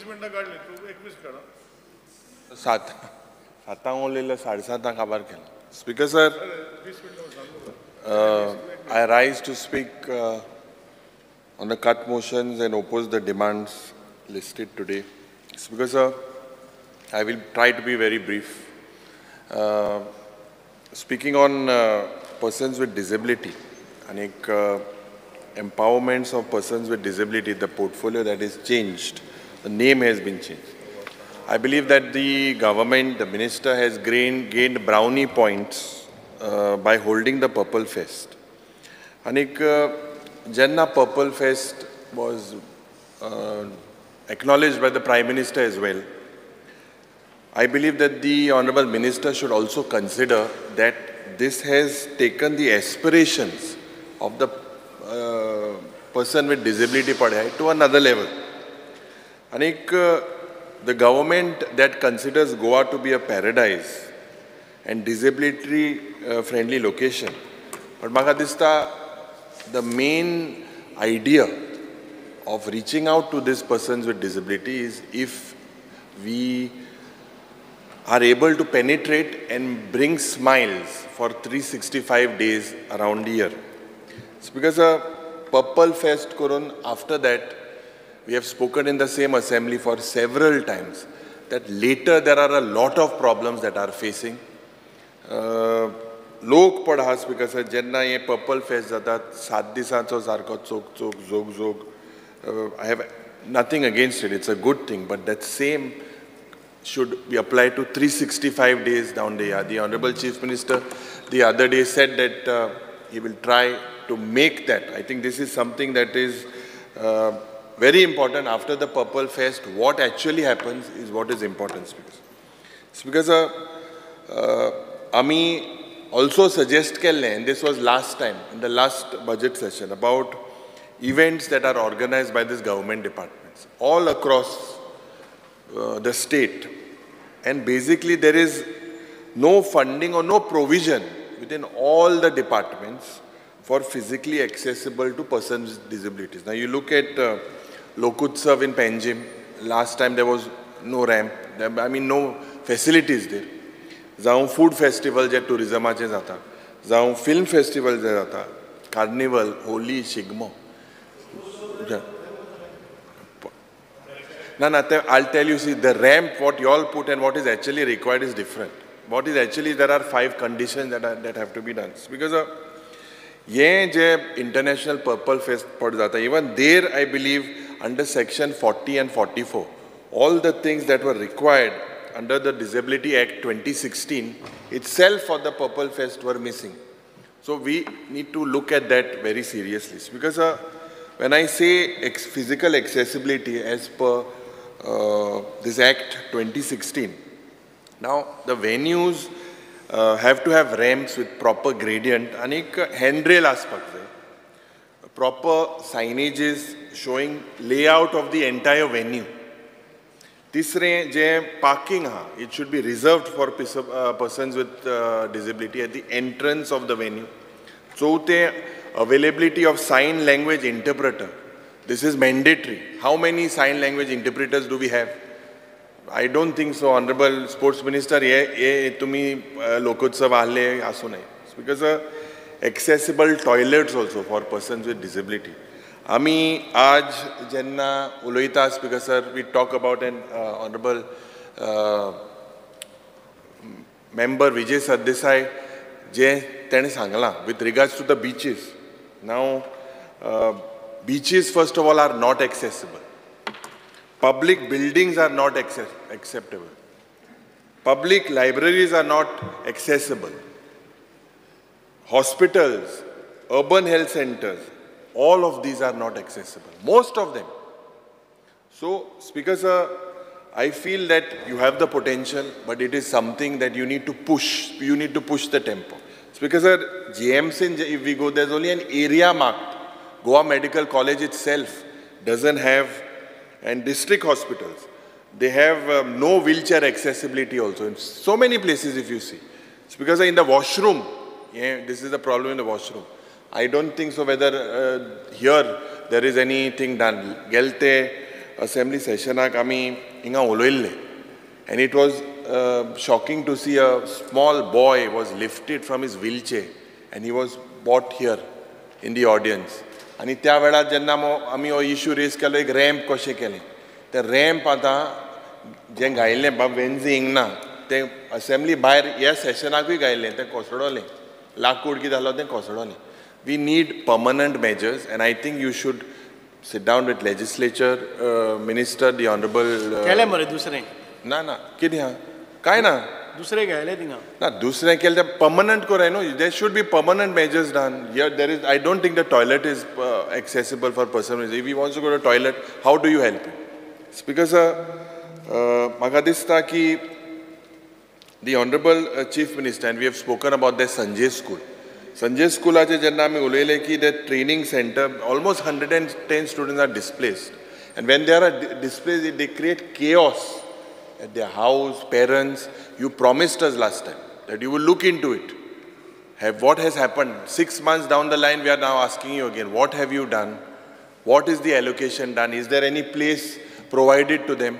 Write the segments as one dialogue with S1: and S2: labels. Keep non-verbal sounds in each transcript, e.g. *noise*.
S1: वीस मिनटं काढली तू एकवीस काढा
S2: सात सातांक उलयलें साडे सातांक काबार केलें स्पिकर सर
S1: वीस मिनटं सांगू
S2: I rise to speak uh, on the cut motions and oppose the demands listed today. Speaker sir, I will try to be very brief. Uh, speaking on uh, persons with disability, and uh, empowerments of persons with disability, the portfolio that is changed, the name has been changed. I believe that the government, the minister has gained, gained brownie points uh, by holding the Purple Fest. Anik, uh, Purple Fest was uh, acknowledged by the Prime Minister as well. I believe that the Honorable Minister should also consider that this has taken the aspirations of the uh, person with disability to another level. And uh, the government that considers Goa to be a paradise and disability uh, friendly location. But Magadista, the main idea of reaching out to these persons with disabilities if we are able to penetrate and bring smiles for 365 days around the year. It's because a purple fest koron after that we have spoken in the same assembly for several times that later there are a lot of problems that are facing. Uh, lok पड हास jenna ye purple fest zada, जाता सात दिसांचो सारको चोग चोग zog जोग I have nothing against it it's a good thing but that should be applied to 365 days down the year. The Honorable Chief Minister the other day said that uh, he will try to make that. I think this is something that is uh, very important after the Purple Fest. What actually happens is what is important. Speakers. Speakers, uh, uh, Ami also suggest kelle, and this was last time, in the last budget session, about events that are organized by these government departments all across uh, the state. And basically there is no funding or no provision within all the departments for physically accessible to persons with disabilities. Now you look at uh, Lokutsav in Panjim. Last time there was no ramp. I mean, no facilities there. जावं food festival जे टुरिजमाचे जाता जावं film festival जे जाता carnival Holi Shigmo ना ना ते I'll tell you see the ramp what you all put and what is actually required is different what is actually there are five condition that are that have to be done because हे जे international purple fest पड जाता even there I believe under section 40 and 44 all the things that were required under the Disability Act 2016 itself for the Purple Fest were missing. So we need to look at that very seriously. Because uh, when I say ex physical accessibility as per uh, this Act 2016, now the venues uh, have to have ramps with proper gradient and handrail aspect. proper signages showing layout of the entire venue. तिसरें जें parking आहा it should be reserved for piece persons with disability at the entrance of the venue चवथें availability of sign language interpreter this is mandatory how many sign language interpreters do we have I don't think so honourable sports minister हे हे तुम्ही लोकोत्सव आसले आसूं नये. Because accessible toilets also for persons with disability. आमी आज जेन्ना उलयता speaker sir we talk about an honourable member Vijay Sardesai जे तेणें सांगलां with regards to the beaches now beaches first of all are not accessible public buildings are not acceptable. Public libraries are not accessible. Hospitals, urban health centers, all of these are not accessible, most of them. So, Speaker sir, I feel that you have the potential, but it is something that you need to push. You need to push the tempo. Speaker sir, GMC, if we go, there's only an area marked. Goa Medical College itself doesn't have, and district hospitals, they have um, no wheelchair accessibility also. In so many places, if you see. Speaker sir, in the washroom, yeah, this is the problem in the washroom. I don't think so whether uh, here there is anything done. Gelte assembly सेशनाक आमी inga उलयल्ले and it was uh, shocking to see a small boy was lifted from his wheelchair and he was brought here in the audience आणि त्या वेळार जेन्ना आमी हो issue raise केलो एक ramp कशें केलें तें रॅम्प आतां जें गायिल्लें बाब वेन्झी हिंगना तें असेंब्ली भायर ह्या सेशनाकूय गायिल्लें तें कोसळोलें लाकूड किदें आसलो तें कोसडो न्ही. We need permanent measures and I think you should sit down with legislature minister the honourable
S3: केलें मरे दुसरें.
S2: ना ना. कितें आहा कांय ना?
S3: दुसरें घायलें तिंगा
S2: ना दुसरें केलें ते पर्मनंट कोराय न्हू there should be permanent measures done year there is I don't think the toilet is accessible for person if you want to go the toilet how do you help because म्हाका दिसता की The Honorable uh, Chief Minister, and we have spoken about the Sanjay School. Sanjay School, I have ulele the training center, almost 110 students are displaced. And when they are displaced, they create chaos at their house, parents. You promised us last time that you will look into it. Have, what has happened? Six months down the line, we are now asking you again, what have you done? What is the allocation done? Is there any place provided to them?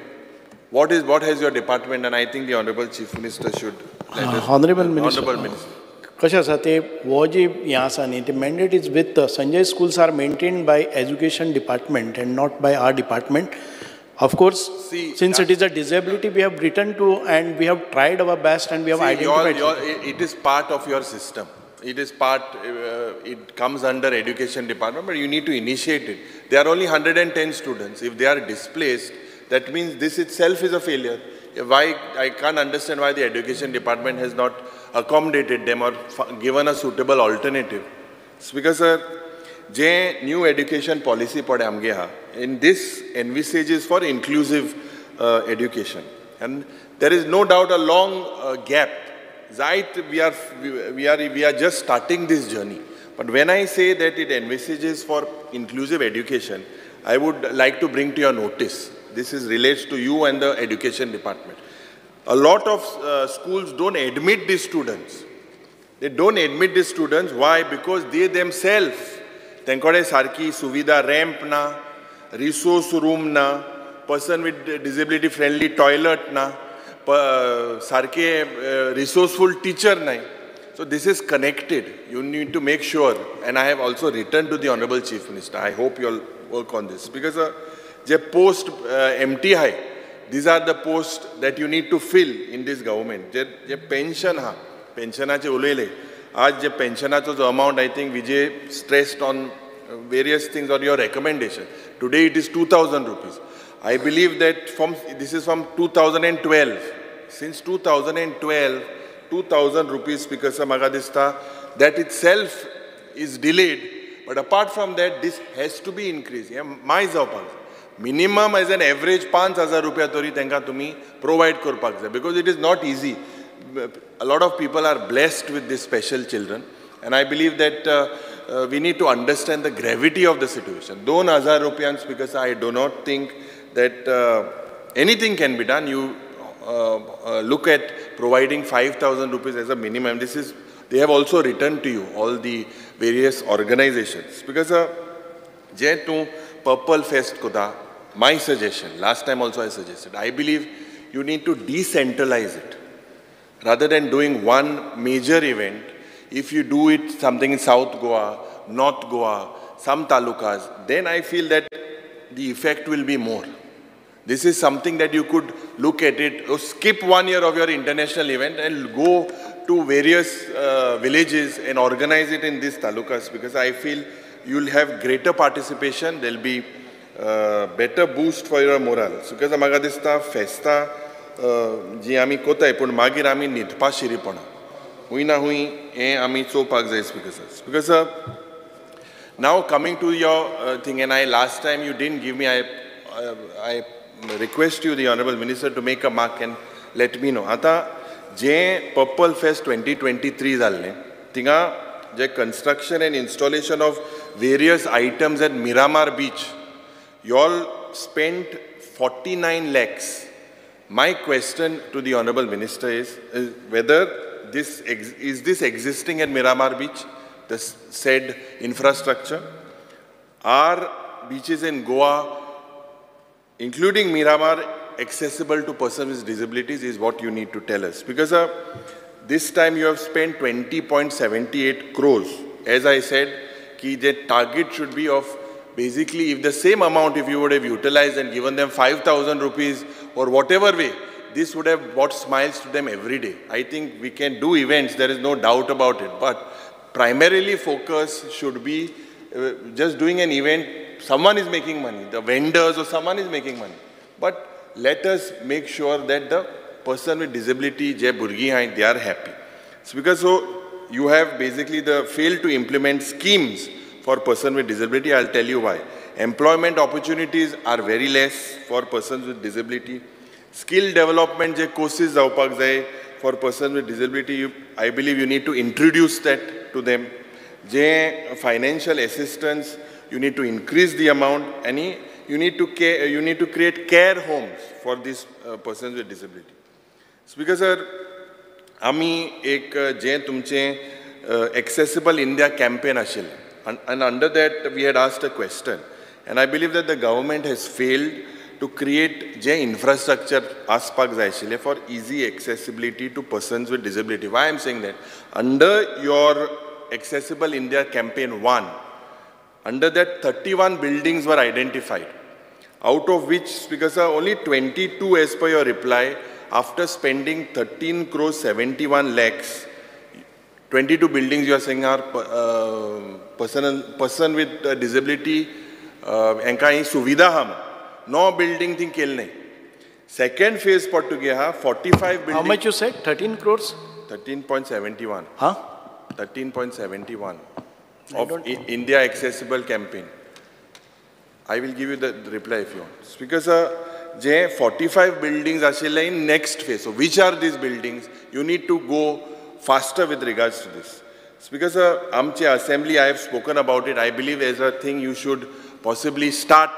S2: What is what has your department? And I think the Honorable Chief Minister should let us
S3: Honorable Minister.
S2: Honorable Minister.
S3: कशें आसा ते हो जी हें आसा न्ही ते mandate is with Sanjay schools are maintained by education department and not by are department Of course,
S2: See,
S3: since it is a disability, we have written to and we have tried our best and we have
S2: See, your,
S3: identified.
S2: your, it- it is part of your system. It is part, uh, it comes under education department, but you need to initiate it. There are only 110 students. If they are displaced, that means this itself is a failure. Why I can't understand why the education department has not accommodated them or given a suitable alternative. because, sir, the new education policy પડે અમગે હા in this envisages for inclusive education there is no doubt a long uh, gap. Right, we are, we, are, we are just starting this journey. But when I say that it envisages for inclusive education, I would like to bring to your notice this is relates to you and the education department. A lot of uh, schools don't admit these students. They don't admit these students. Why? Because they themselves, તેંકોડે સારખી સુવિધા રેમ્પના resource રૂમના person with disability friendly ટોયલેટના સારખે resourceful teacher નહીં So this is connected. You need to make sure, and I have also written to the Honorable Chief Minister. I hope you'll work on this because uh, on these because J post M T आहाय these are the posts that you need to fill in this government. जे जे pension हा पेन्शनाचे उलयले आज जे पेन्शनाचो जो amount I think Vijay stressed on various things or your recommendation. Today it is 2000 rupees. I believe that from this is from 2012. Since 2012, 2000 rupees because Magadista, that itself is delayed. But apart from that, this has to be increased. Yeah, my जावपाक Minimum age an average पांच हजार रुपया तरी तांकां तुमी provide करपाक जाय because it is a lot of people are blessed with these special children and I believe that uh, uh, we need to understand the gravity of the situation. Don Azhar Rupians because I do not think that uh, anything can be done. You look at providing 5,000 rupees as a minimum. This is, they have also written to you, all the various organizations. Because uh, J2 purple fest koda my suggestion, last time also I suggested, I believe you need to decentralize it. Rather than doing one major event, if you do it something in South Goa, North Goa, some talukas, then I feel that the effect will be more. This is something that you could look at it, or skip one year of your international event and go to various uh, villages and organize it in these talukas because I feel you'll have greater participation, there'll be better boost for your morale because म्हाका दिसता जी आमी कोताय पूण न्हिदपा शिरीपणा. ना हुई ये चोपा जाए speaker sir speaker sir now coming to your thing and I last time you didn't give me I I request you the honourable minister to make a mark and let me know आता, जे purple fest twenty twenty three जाल्लें थिंगा जे construction and installation of various items at Miramar beach you all spent 49 lakhs my question to the honorable minister is, is whether this is this existing at Miramar beach the said infrastructure are beaches in Goa including Miramar, accessible to persons with disabilities is what you need to tell us. Because uh, this time you have spent 20.78 crores. As I said, ki the target should be of basically if the same amount if you would have utilized and given them 5,000 rupees or whatever way, this would have brought smiles to them every day. I think we can do events, there is no doubt about it. But primarily focus should be uh, just doing an event, someone is making money, the vendors or someone is making money. But let us make sure that the person with disability, Jai Burgi they are happy. So because so you have basically the failed to implement schemes for person with disability. I'll tell you why. Employment opportunities are very less for persons with disability. Skill development je courses जावपाक जाय for persons with disability, you, I believe you need to introduce that to them. Je financial assistance, you need to increase the amount and you need to, care, you need to create care homes for these uh, persons with disability. Speaker sir, आमी एक जे तुमचे accessible India campaign आशिल्लें and, and under that we had asked a question and I believe that the government has failed to create J infrastructure आसपाक जाय for easy accessibility to persons with disability. Why I'm saying that? Under your Accessible India Campaign 1, under that 31 buildings were identified, out of which, because only 22 as per your reply, after spending 13 crores 71 lakhs, 22 buildings you are saying are uh, person, person with uh, disability, enka uh, suvidha ham, no building thing kelne. Second phase put together, 45 buildings.
S3: How much you said? 13 crores?
S2: 13.71.
S3: Huh?
S2: 13.71 of India Accessible Campaign. I will give you the reply if you want. Because uh, J 45 buildings आशिल्ले in next phase. So which are these buildings? You need to go faster with regards to this. Because uh, Amche Assembly, I have spoken about it. I believe as a thing you should possibly start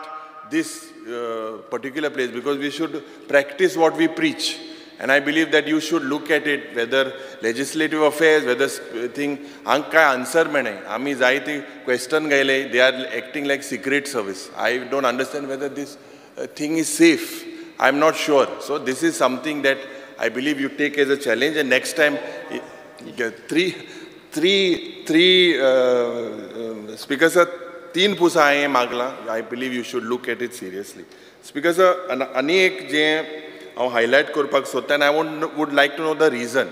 S2: this uh, particular place because we should practice what we preach. And I believe that you should look at it, whether legislative affairs, whether thing, Hong काय answer मेळ्ळें आमी जायती question गेले they are acting like secret service. I don't understand whether this uh, thing is safe. I'm not sure. So this is something that I believe you take as a challenge and next time, three, three, three uh, uh, speakers are तीन पुसा हांवें मागला आय believe you should look at it seriously because आनी एक जें हांव highlight करपाक सोदता आनी I won't would like to know the region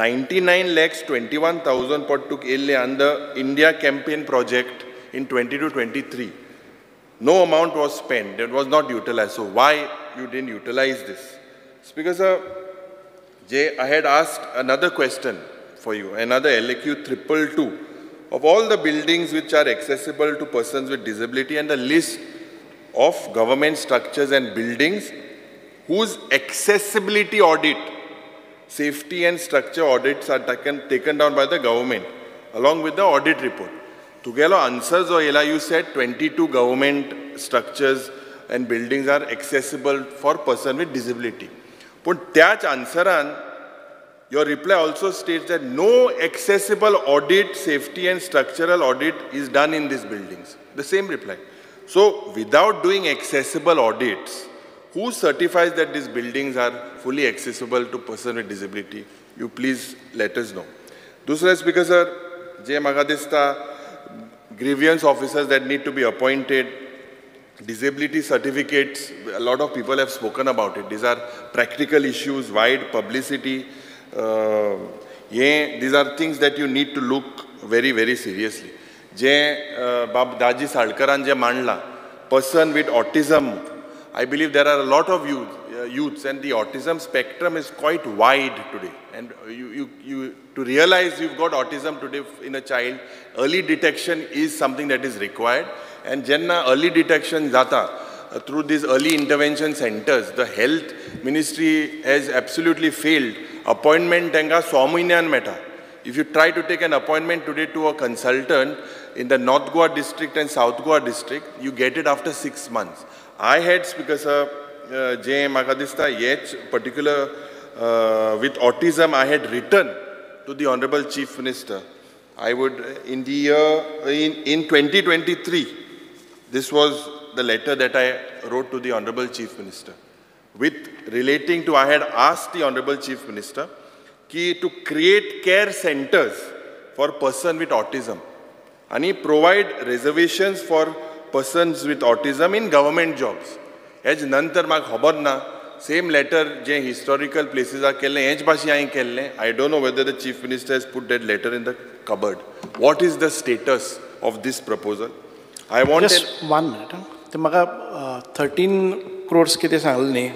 S2: ninety nine lakhs twenty one thousand पट्टूक येयल्ले on the India campaign project in 20 to 23. No amount was spent, it was not utilized. So why you didn't utilize this? It's because uh, Jay, I had asked another question for you, another LAQ triple two of all the buildings which are accessible to persons with disability and a list of government structures and buildings whose accessibility audit, safety and structure audits are taken, taken down by the government along with the audit report. तुगेलो answer जो येला you said 22 government structures and buildings are accessible for person with disability. पूण त्याच आन्सरान your reply also states that no accessible audit, safety and structural audit is done in these buildings. The same reply. So without doing accessible audits, who certifies that these buildings are fully accessible to persons with disability? You please let us know. Dusra speaker sir, J. Magadista, grievance officers that need to be appointed, disability certificates, a lot of people have spoken about it. These are practical issues, wide publicity, Uh, yeah, these are things that you need to look very, very seriously. जे बाब दाजी साळकरान जे मांडला person with autism I believe there are a lot of youth, uh, youths and the autism spectrum is quite wide today. And you, you, you, to realize you've got autism today in a child, early detection is something that is required. And Jenna, early detection zata, uh, through these early intervention centers, the health ministry has absolutely failed. appointment tenka swaminyan meta. If you try to take an appointment today to a consultant in the North Goa district and South Goa district, you get it after six months. I had because of J. Makadista, yet particular uh, with autism, I had written to the Honorable Chief Minister. I would, in the year, in, in 2023, this was the letter that I wrote to the Honorable Chief Minister. With relating to, I had asked the Honorable Chief Minister ki to create care centers for person with autism and he provide reservations for persons with autism in government jobs. हेज नंतर म्हाका खबर ना same letter जे historical प्लेसीसाक केल्लें हेच भाशेन हांवें केल्लें I don't know whether the chief minister has put that letter in the cupboard what is the status of this proposal I want
S3: just one minute ते म्हाका thirteen क्रोर्स कितें सांगलें न्ही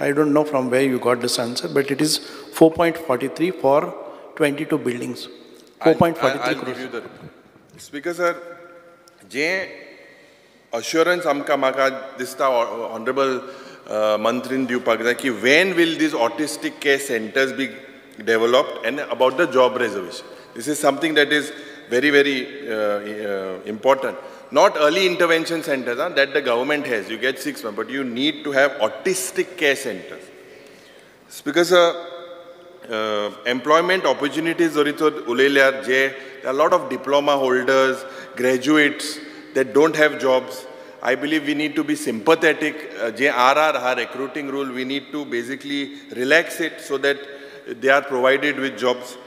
S3: आय don't know from where you got this answer but it is four point forty three for twenty two buildings four point forty three crores
S2: speaker sir J assurance आमकां म्हाका दिसता honourable मंत्रीन दिवपाक जाय की when we'll these autistic care centres be developed and about the job reservation this is something that is very, very uh, uh, important. Not early intervention centers huh, that the government has. You get six months, but you need to have autistic care centers. It's because uh, uh, employment opportunities, there are a lot of diploma holders, graduates that don't have jobs. I believe we need to be sympathetic. Uh, JRR, our recruiting rule, we need to basically relax it so that they are provided with jobs.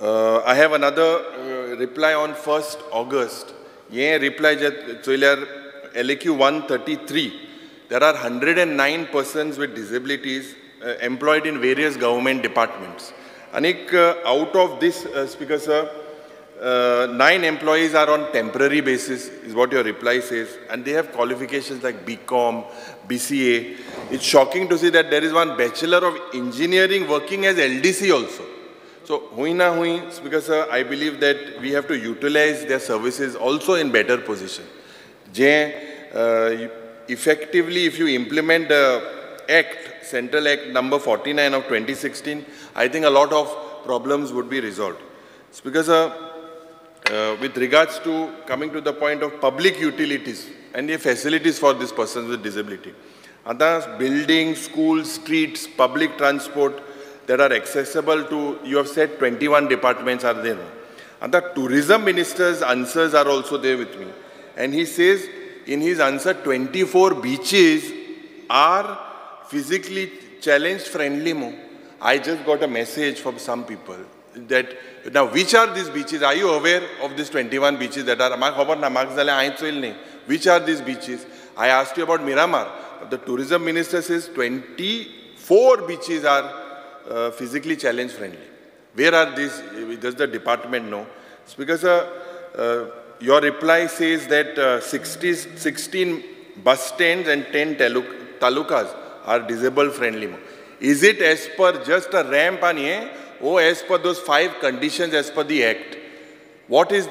S2: Uh, I have another uh, reply on 1st August. Yeah, reply चोयल्यार LAQ 133. There are 109 persons with disabilities uh, employed in various government departments. And uh, out of this, uh, Speaker Sir, uh, nine employees are on temporary basis, is what your reply says, and they have qualifications like BCom, BCA. It's shocking to see that there is one Bachelor of Engineering working as LDC also. so, hui na hui, Speaker Sir, I believe that we have to utilize their services also in better position. Je, uh, effectively, if you implement the Act, Central Act number 49 of 2016, I think a lot of problems would be resolved. Speaker Sir, uh, with regards to coming to the point of public utilities and the facilities for these persons with disability. Other buildings, schools, streets, public transport that are accessible to, you have said 21 departments are there. And the tourism minister's answers are also there with me. And he says in his answer, 24 beaches are physically challenged friendly. Mo. I just got a message from some people that now which are these beaches are you aware of these 21 beaches that are which are these beaches i asked you about miramar the tourism minister says 24 beaches are uh, physically challenge friendly. Where are these does the department know? It's because uh, uh, your reply says that uh, 60, 16 bus stands and 10 talukas are disabled friendly is it as per just a ramp and oh, as per those five conditions as per the Act. What is,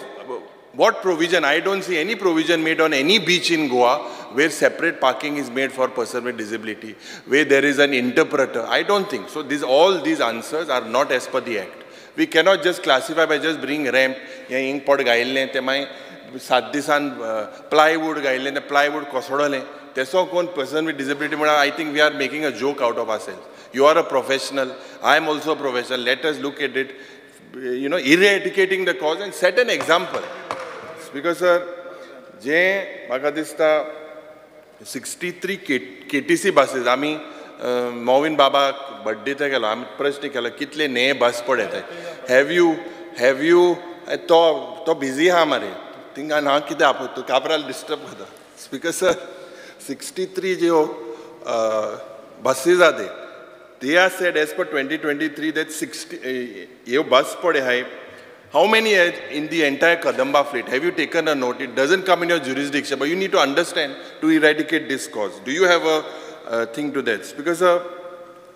S2: what provision? I don't see any provision made on any beach in Goa where separate parking is made for person with disability, where there is an interpreter. I don't think. So these, all these answers are not as per the Act. We cannot just classify by just bring ramp, या ink pot घायल्लें ते मागीर सात दिसान plywood घायल्लें तें plywood कोसडलें तेसो कोण person with disability म्हळ्यार I think we are making a joke out of are sales you are a professional. I am also a professional. Let us look at it, you know, eradicating the cause and set an example. Because sir जे म्हाका दिसता sixty three के के T C buses आमी मोविन बाबाक बड्डे ते केलो आमी प्रश्न केलो कितले ने बस पड येताय हॅव यू हॅव यू तो तो बिजी आहा मरे थिंगा हांव कितें आप काबराल डिस्टर्ब करता. स्पिकर सर सिक्स्टी थ्री ज्यो बसीस आहा ते they are said as per 2023 that 60, uh, bus pode आहाय How many in the entire Kadamba fleet? Have you taken a note? It doesn't come in your jurisdiction, but you need to understand to eradicate this cause. Do you have a, thing to that? Because uh,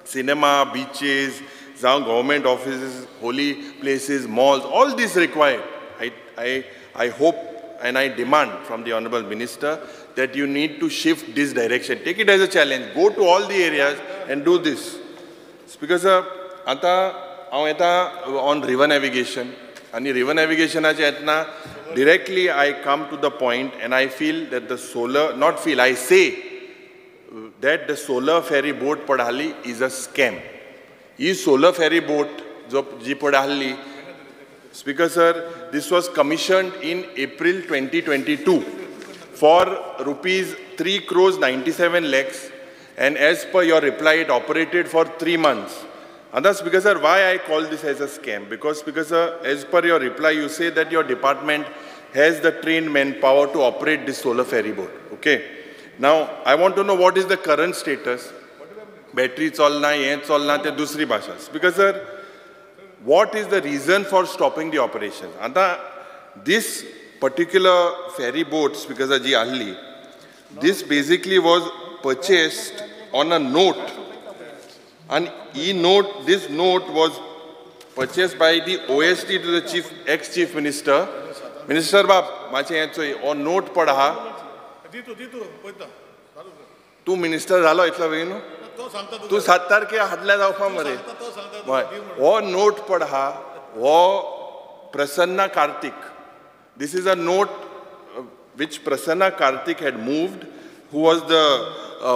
S2: cinema, beaches, some government offices, holy places, malls, all this required. I, I, I hope and I demand from the Honorable Minister that you need to shift this direction. Take it as a challenge. Go to all the areas and do this. It's because uh, on river navigation, navigation आनी river नॅविगेशनाचे येतना directly I come to the point and I feel that the solar not feel I say that the solar ferry boat पडाली is a scam ही solar ferry boat जो जी पडाली speaker sir this was commissioned in April 2022 for rupees 3 crores 97 lakhs. And as per your reply, it operated for three months. and that's because, sir, why I call this as a scam. Because, because sir, as per your reply, you say that your department has the trained manpower to operate this solar ferry boat. Okay. Now, I want to know what is the current status. Battery chalna, ye chalna, te dusri bashas. Because, sir, what is the reason for stopping the operation? And the, this particular ferry boats, because ji ahli, this basically was purchased on a note And e note, this note was purchased by the OSD to the chief ex-chief minister. Minister Bab, mache
S1: yancho o note pad ha.
S2: तू minister झालो इतल्या वेळीन
S1: तू
S2: सात तारखे हाडल्या जावपा मरे हय हो नोट पड हा हो Prasanna Karthik this is a note which Prasanna Karthik had moved who was the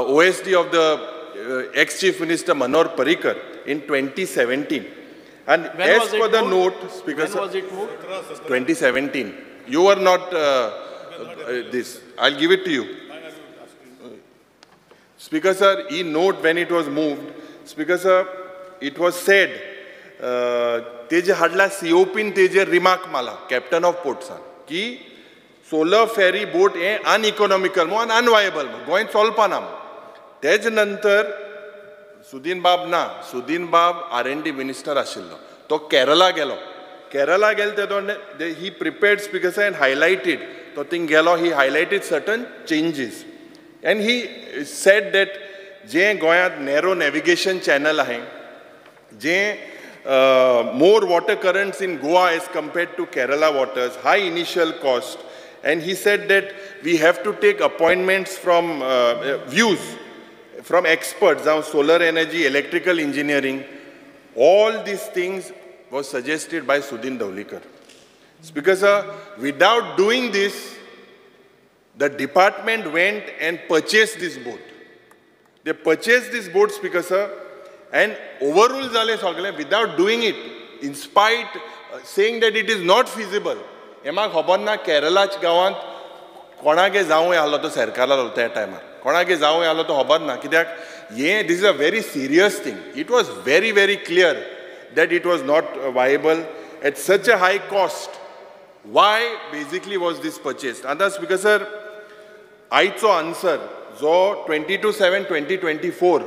S2: OSD of the Uh, ex chief minister manohar parrikar in 2017 and as for the note speaker 2017 you are not uh, uh, this. I'll give it to you. Speaker sir he note when it was moved. Speaker sir it was said tej hadla cop in tej remark mala captain of port sir ki solar ferry boat e uneconomical mo and unviable mo goin solpanam तेज नंतर सुदीन बाब ना, सुदीन बाब are N D minister आशिल्लो. तो केरला गेलो. केरला गेलो तेदो he prepared speakers and highlighted तो थिंग गेलो, he highlighted certain changes and he said that जें गोंयांत नॅरो नॅविगेशन चॅनल आहे, जें more water currents in Goa as compared to Kerala waters high initial cost and he said that we have to take appointments from views. From experts on solar energy, electrical engineering. All these things was suggested by Sudhin Daulikar. It's because uh, without doing this, the department went and purchased this boat. They purchased this boat because uh, and overrule zale sagle without doing it, in spite uh, saying that it is not feasible. एमा खबर ना केरलाच गांवांत कोणागे जावं आलो तो सरकारा त्या टायमार कोणागे जावं आलो तो खबर ना कित्याक हें this is a very serious thing it was very very clear that it was not viable at such a high cost why basically was this purchased आतां स्पिकर सर आयचो आन्सर जो twenty two seven twenty twenty four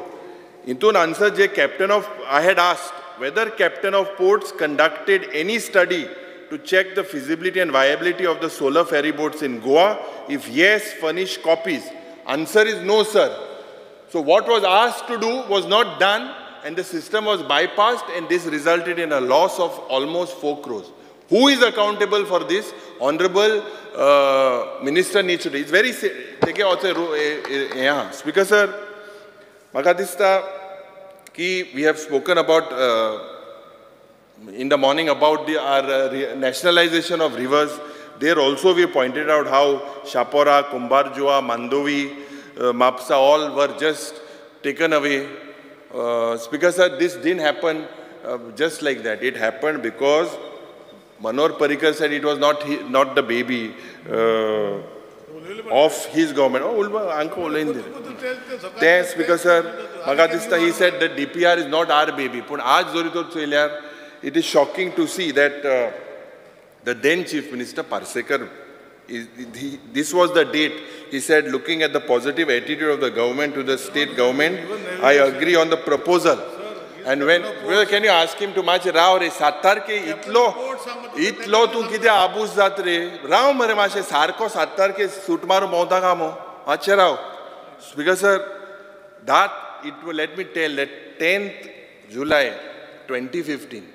S2: हितून answer जे captain of I had asked weather captain of ports conducted any study to check the feasibility and viability of the solar ferry boats in Goa? If yes, furnish copies. Answer is no, sir. So what was asked to do was not done and the system was bypassed and this resulted in a loss of almost 4 crores. Who is accountable for this? Honorable uh, Minister needs to. It's very, take also, yeah, Speaker sir, Maka dista ki we have spoken about uh, in the morning about the, our uh, nationalization of rivers. There also we pointed out how Shapora, Cumbarjua, Mandovi, uh, Mapsa all were just taken away. Uh, speaker sir, this didn't happen uh, just like that. It happened because Manohar Parrikar said it was not, he, not the baby uh, of his government. Oh, Ulma, Anko Ulma There, Speaker sir, Magadista, he said that DPR is not our baby. But it is shocking to see that uh, the then Chief Minister Parsekar, is, he, this was the date, he said, looking at the positive attitude of the government to the state government, I agree on the proposal. And when, well, can you ask him to match Rao रे सातार के इतलो इतलो तूं कितें आबूस जात रे राव मरे मातशें सारको सातार के सूट मारून भोंवता काय मो मातशें Rao speaker sir that it will let me tell that 10th July 2015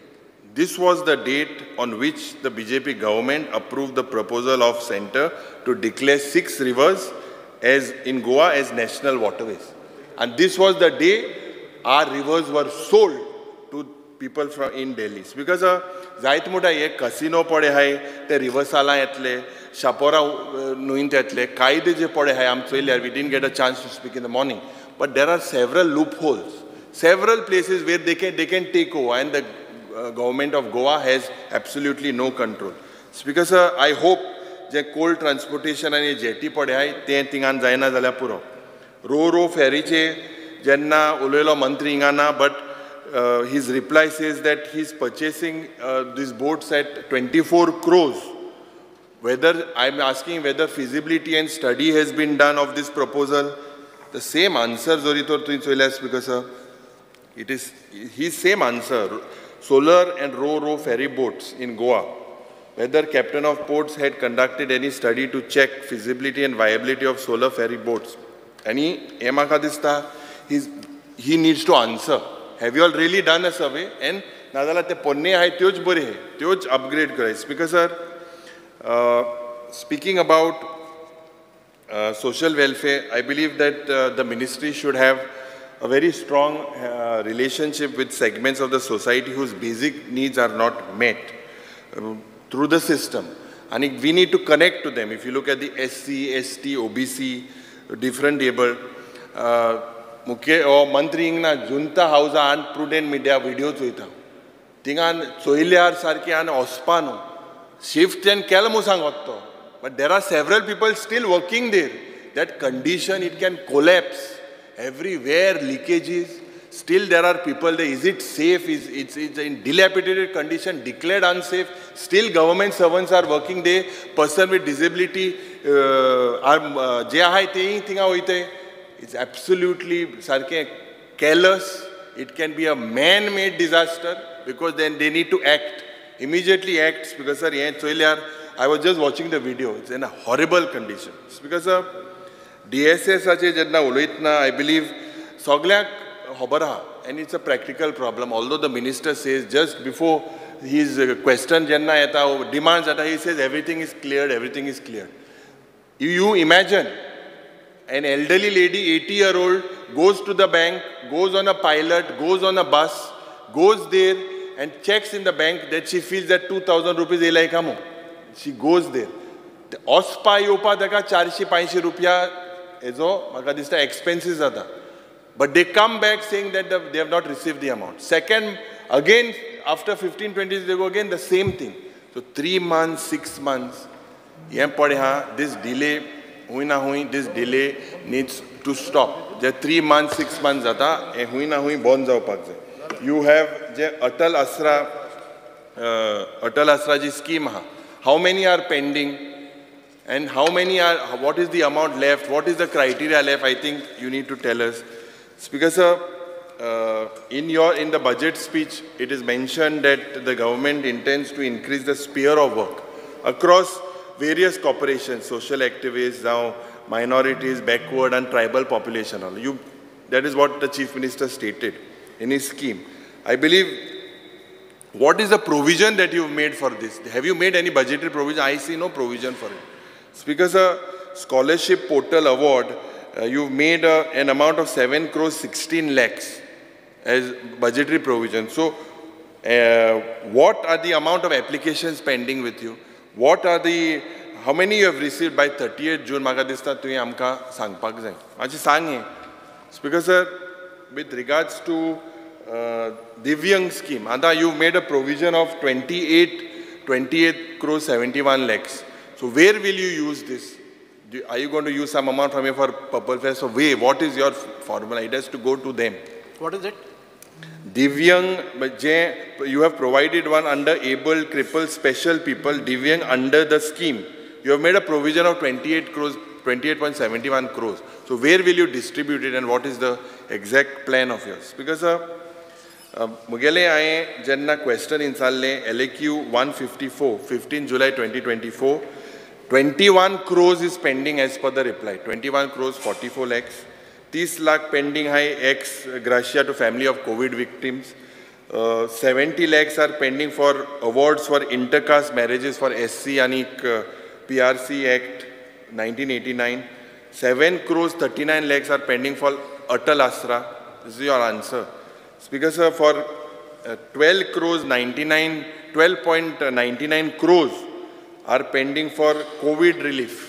S2: this was the date on which the BJP government approved the proposal of center to declare six rivers as in Goa as national waterways. And this was the day our rivers were sold to people from in Delhi. Because जायत मोठा हे casino पडे हाय ते रिवर्साला येतले शापोरा नुयेंत येतले कायदे जे पडे हाय आम चोयल्यार we didn't get a chance to speak in the morning but there are several loop holes several places where they can, they can take over and the uh, government of Goa has absolutely no control. Speaker sir, I hope J cold transportation आनी jetty पडे आहाय तें थिंगान जायना जाल्यार पुरो रो रो फेरीचे जेन्ना उलयलो मंत्री हिंगा ना but his reply says that he is purchasing these boats eight twenty four crows whether I'm asking whether feasibility and study has been done of this proposal, the same answer Zoritor Tuinsoilas because uh, it is his same answer. Solar and ro-ro ferry boats in Goa. Whether captain of ports had conducted any study to check feasibility and viability of solar ferry boats. And he, Emakadista, he's, he needs to answer. Have you all really done a survey? And नाजाल्यार ते पोन्ने आहाय त्योच बरे आहाय त्योच upgrade करायच because sir uh, speaking about uh, social welfare, I believe that uh, the ministry should have A very strong uh, relationship with segments of the society whose basic needs are not met um, through the system. And we need to connect to them. If you look at the SC, ST, OBC, different able, मुख्य मंत्री हिंगना जुंता हावजा आन prudent media video चोयता थिंगान चोयल्यार सारकी आनी वचपा न्हू shift and kelmu sangotto. But there are several people still working there that condition, it can collapse. Everywhere leakages. Still there are people there. Is it safe? Is it's, it's in dilapidated condition, declared unsafe. Still government servants are working there. Person with disability uh, are जे आहाय तेही थिंगा वयताय. It's absolutely sarke careless. It can be a man-made disaster because then they need to act immediately acts because sir I was just watching the video it's in a horrible condition it's because of DSS DSS जेना उलयतना I believe सगल्या खबर आ and it's a practical problem although the minister says just before his question जेना ये demand जो he says everything is clear everything is clear you you imagine an elderly lady eighty year old goes to the bank goes on a pilot goes on a bus goes there and checks in the bank that she feels that two thousand rupees येयला एक she goes there ओसपा योपा तेका चारशे पांयशी रुपया हेजो म्हाका दिसता expenses जाता but they come back saying that they have not received the amount second again after fifteen twenty they go again the same thing so three months six months हें पडे हा दीस डिले हूंय ना हूंय this delay needs to stop J three month six month जाता हें हूंय ना हूंय बंद जावपाक जाय यू हॅव जे अटल आसरा अटल आसरा जी स्कीम आहा How many are pending And how many are, what is the amount left? What is the criteria left? I think you need to tell us. Speaker sir, uh, in your, in the budget speech, it is mentioned that the government intends to increase the sphere of work across various corporations, social activists, now minorities, backward and tribal population. You, that is what the Chief Minister stated in his scheme. I believe, what is the provision that you've made for this? Have you made any budgetary provision? I see no provision for it. Speakers, a scholarship portal award, uh, you've made uh, an amount of 7 crores 16 lakhs as budgetary provision. So, uh, what are the amount of applications pending with you? What are the, how many you have received by 30th June? Maka dista tuye amka sangpak jai. Speaker sir, uh, with regards to uh, Divyang scheme, Anda, you've made a provision of 28, 28 crores 71 lakhs. So where will you use this? Do, are you going to use some amount from here for Purple Fest? So where, what is your formula? It has to go to them.
S3: What is it?
S2: Divyang, you have provided one under able, crippled, special people, Divyang under the scheme. You have made a provision of 28 crores, 28.71 crores. So where will you distribute it and what is the exact plan of yours? Because uh, ಮುಗೆಲೆ ಆಯೆ ಜನ್ನ question ಇನ್ಸಾಲೆ L A Q one fifty 21 crores is pending as per the reply. 21 crores, 44 lakhs. 30 lakh pending high ex gratia to family of COVID victims. Uh, 70 lakhs are pending for awards for intercaste marriages for SC and uh, PRC Act 1989. 7 crores 39 lakhs are pending for Atal Asra. This is your answer. Speaker sir, for uh, 12 crores 99, 12.99 uh, crores are pending for COVID relief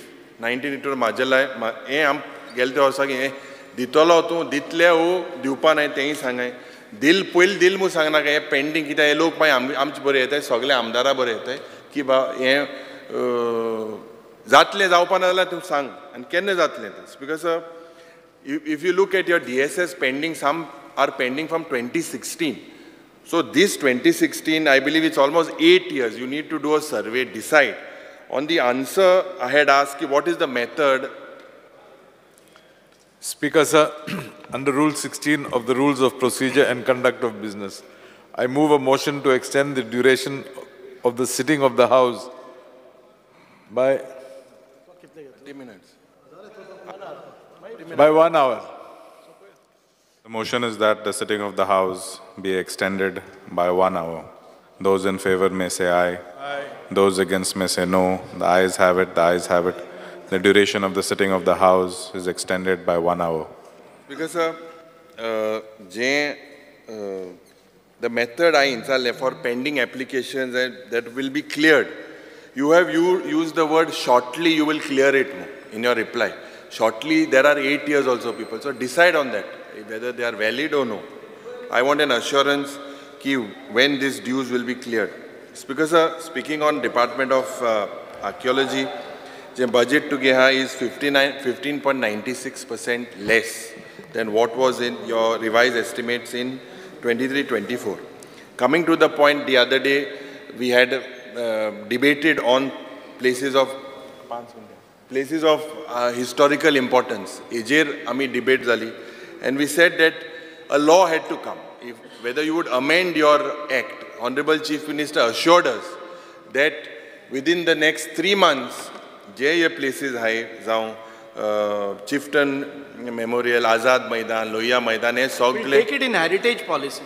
S2: nineteen eighty म्हाजेलाय हें हांव गेले त्या वर्साक हें दितलो तूं दितले हो दिवपा नाय तेंय सांगाय. दिल पयलीं दिल म्हूण सांगना काय हें पेंडींग कित्याक हे लोक मागीर आमचे बरे येताय सगळे आमदारा बरे येताय की बा हें जातलें जावपा ना जाल्यार तूं सांग. आनी केन्ना जातलें because if you look at your D S S pending some are pending from twenty sixteen So this 2016, I believe it's almost eight years. You need to do a survey, decide. On the answer, I had asked you, what is the method?
S4: Speaker, sir, *clears throat* under Rule 16 of the Rules of Procedure and Conduct of Business, I move a motion to extend the duration of the sitting of the House by,
S2: 30 minutes.
S4: by one hour.
S5: The motion is that the sitting of the House be extended by one hour. Those in favor may say aye. Aye. Those against may say no. The ayes have it, the ayes have it. The duration of the sitting of the House is extended by one hour.
S2: Because uh, uh, जे uh, the method I install for pending applications and that will be cleared. You have you used the word shortly, you will clear it in your reply. Shortly, there are eight years also people. So decide on that, whether they are valid or no. I want an assurance ki when these dues will be cleared. Because uh, speaking on Department of uh, Archaeology, the budget to Geha is 15.96% less than what was in your revised estimates in 23-24. Coming to the point, the other day we had uh, debated on places of places of uh, historical importance. Ejer Ami debate zali, and we said that a law had to come. If, whether you would amend your act, Honorable Chief Minister assured us that within the next three months, जे ये places आहे जावं chieftain memorial Azad Maidan Lohia मैदान हे
S3: We'll
S2: सगळे
S3: take it in heritage policy.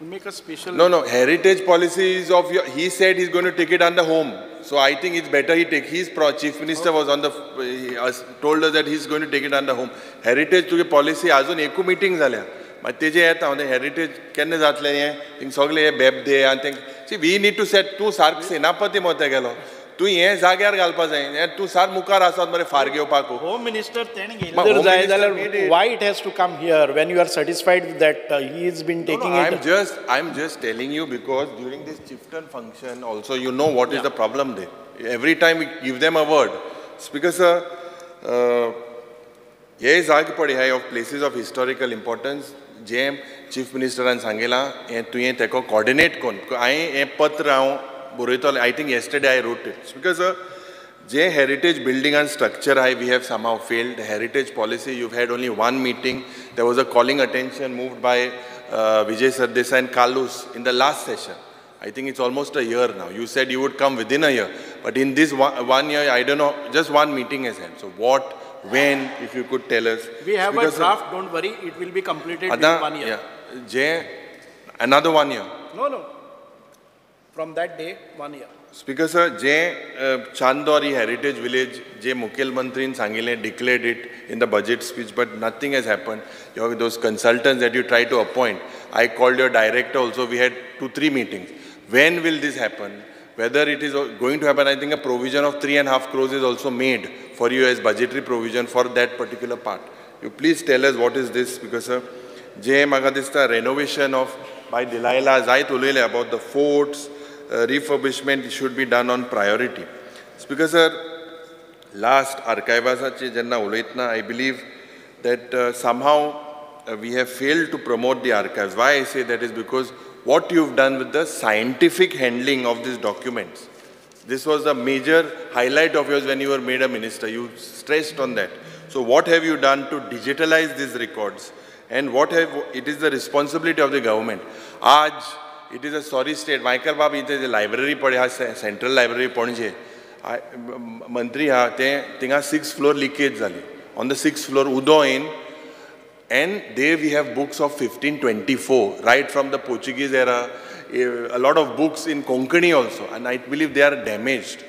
S3: Make a special.
S2: No, no, heritage policy is of your, he said he's going to take it under home. So I think it's better he take, his pro, chief minister okay. was on the, he us- told us that he's going to take it under home. Heritage तुगे policy अजून एकू meeting जाल्या. मागीर तेजे येता म्हणजे heritage केन्ना जातलें हें थिंग सगळे हे बेबदे आनी तें see we need to set तूं सारको सेनापती मते गेलो तू ये जाग्यार घालपा जाय हें तू सार मुखार आसात मरे फार घेवपाक
S3: होम मिनिस्टर तेणें घेतलें. जाय जाल्यार why it has to come here when you are satisfied that he is been taking
S2: it I
S3: am
S2: just I am just telling you because during this chieftain function also you know what is the problem there every time we give them a word speaker sir हे जाग पड हे of places of historical importance J chief मिनिस्टरान सांगिला हें तुवें तेका coordinate कोन हांवें हें पत्र हांव I think yesterday I wrote it. It's because uh, J heritage building and structure, I, we have somehow failed. The heritage policy, you've had only one meeting. There was a calling attention moved by uh, Vijay Sardesai and Kalus in the last session. I think it's almost a year now. You said you would come within a year. But in this one, one year, I don't know, just one meeting has happened. So what when, if you could tell us.
S3: We have
S2: because a
S3: draft, don't worry, it will be completed in one year.
S2: Yeah. Jay, another one year.
S3: No, no From that day, one year.
S2: Speaker sir J Chandori heritage village जे मुखेलमंत्रीन सांगिल्लें declared it in the budget speech, but nothing has happened. Your, those consultants that you try to appoint, I called your director also, we had two, three meetings. When will this happen? Whether it is going to happen, I think a provision of three and a half crores is also made for you as budgetary provision for that particular part. You please tell us what is this, because sir, जे म्हाका दिसता renovation of by Delilah जायत उलयलें about the forts, uh, refurbishment should be done on priority. Because sir, last archivasaचे जेन्ना उलयतना I believe that uh, somehow uh, we have failed to promote the archives. Why I say that is because what you've done with the scientific handling of these documents. This was a major highlight of yours when you were made a minister. You stressed on that. So what have you done to digitalize these records? And what have, it is the responsibility of the government. आज It is a sorry state मायकर बाब इथे जे library पण हा central library Panaji मंत्री हा ते तिंगा six floor leakage झाली ऑन द सिक्स फ्लोर उदो येईन and they we have books of fifteen twenty four right from the Portuguese era a lot of books in Konkani also and I believe they are damaged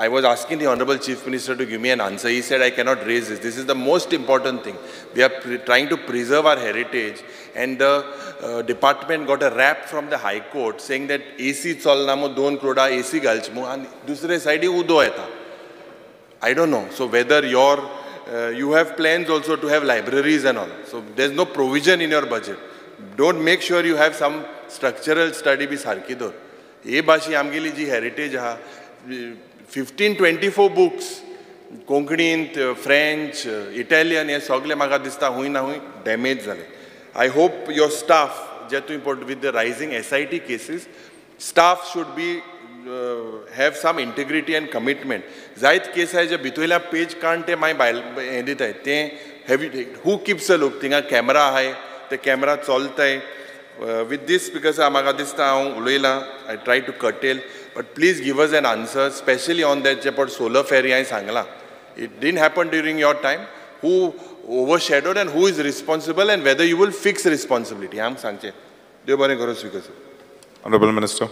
S2: I was asking the Honorable Chief Minister to give me an answer. He said, I cannot raise this. This is the most important thing. We are pre- trying to preserve our heritage, and the uh, department got a rap from the High Court saying that AC चलनामो दोन करोडा AC घालचमो आणि दुसरे सायडी उदो येता. I don't know. So whether your, uh, you have plans also to have libraries and all. So there's no provision in your budget. Don't make sure you have some structural study B सारकी दवर. हे भाशी आमगेली जी heritage आहा, fifteen twenty four books कोंकणींत French Italian हे सगळे म्हाका दिसता हूंय ना हूंय डॅमेज जाले. आय होप युअर स्टाफ जे तुवें पळोवन with the rising S I T cases staff should be have some integrity and commitment जायत केस आहाय जे भितरल्या पेज काण ते मागीर भायल हें दिताय तें हॅवी हू किप्स अ लूक थिंगा कॅमेरा आहाय ते कॅमेरा चलताय. विथ दीस बिकॉज म्हाका दिसता हांव उलयलां I try to curtail but please give us an answer specially on that जे पट सोलर फेरी हांवें सांगलां it didn't happen during your time who overshadowed and who is responsible and whether you will fix responsibility हांव सांगचें देव बरें करूं स्विकर
S5: honourable minister